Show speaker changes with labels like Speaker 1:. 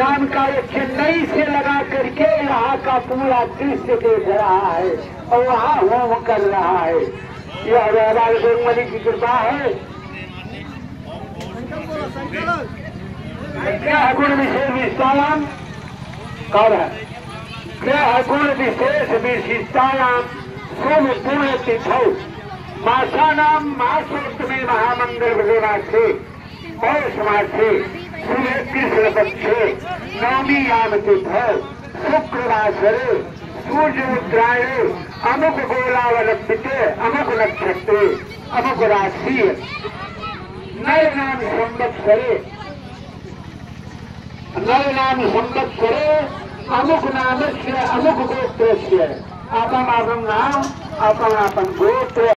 Speaker 1: नाम का ये चेन्नई से लगा करके यहाँ का पूरा दृश्य देख रहा है और वहाँ होम कर रहा है। यह हमारे जोगमणि की कृपा है। ग्रह गुण विशेष कौन है? ग्रह गुण विशेष विशिष्टायाम सोम पुण्य तिथौ। मासानाम मासोत्तमे महामंगल विजयवासे पौष मासे सूर्य कृष्ण पक्षे नवमी याम तिथौ शुक्रवासरे सूर्य उत्तरायण अमुक गोलावलंबिते अमुक नक्षत्रे अमुक राशि नय नाम संवत्सरे नय नाम संवत्सरे अमुक नाम से अमुक गोत्र से आपम आपम नाम, आपम आपन गोत्र।